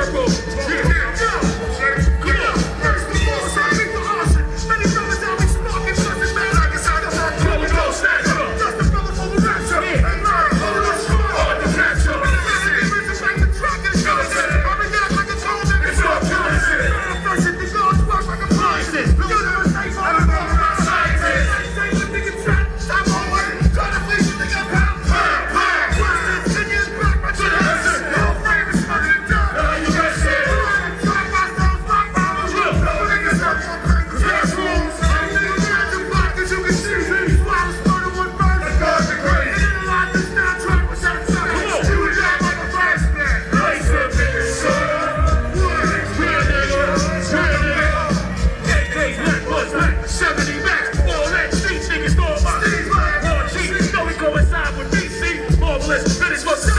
terrible. Hopeless. Finish for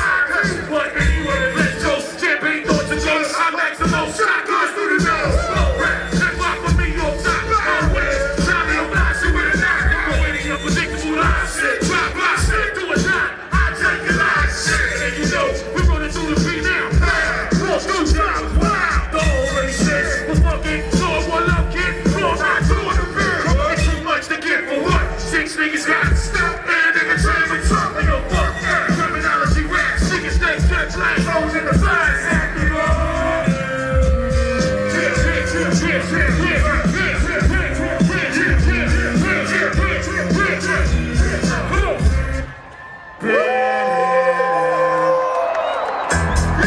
shit, shit, shit.